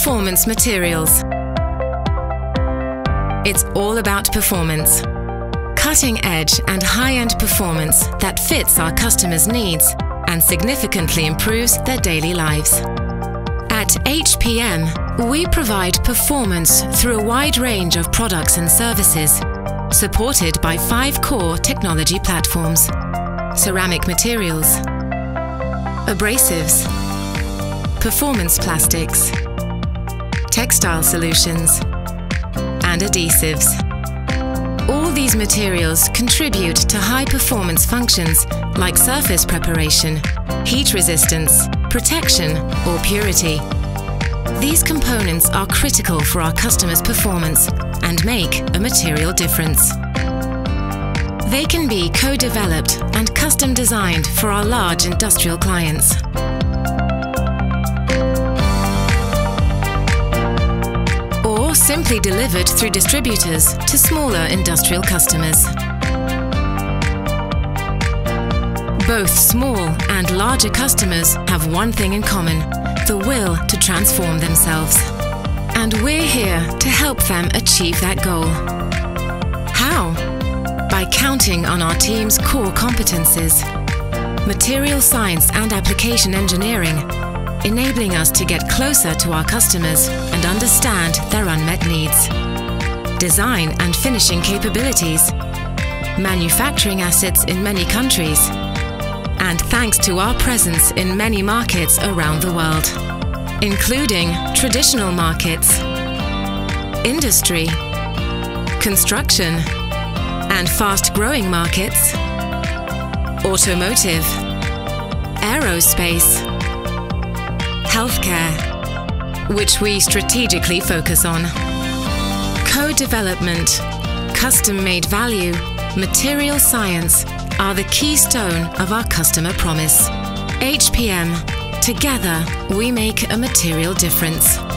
Performance Materials. It's all about performance. Cutting edge and high end performance that fits our customers' needs and significantly improves their daily lives. At HPM, we provide performance through a wide range of products and services, supported by five core technology platforms ceramic materials, abrasives, performance plastics, textile solutions, and adhesives. All these materials contribute to high performance functions like surface preparation, heat resistance, protection, or purity. These components are critical for our customers' performance and make a material difference. They can be co developed and custom designed for our large industrial clients. Simply delivered through distributors to smaller industrial customers. Both small and larger customers have one thing in common the will to transform themselves. And we're here to help them achieve that goal. How? By counting on our team's core competences material science and application engineering, enabling us to get closer to our customers and understand their unmet needs, design and finishing capabilities, manufacturing assets in many countries, and thanks to our presence in many markets around the world, including traditional markets, industry, construction, and fast growing markets, automotive, aerospace, healthcare, which we strategically focus on, co development, custom made value, material science are the keystone of our customer promise. HPM, together we make a material difference.